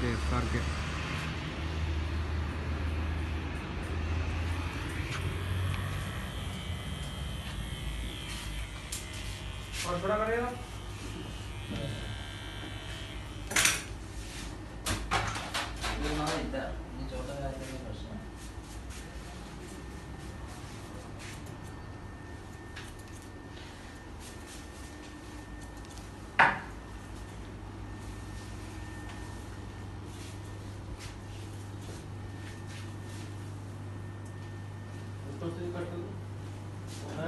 के सर के। और थोड़ा करेगा ये ना इधर ये चौथा है। どうも。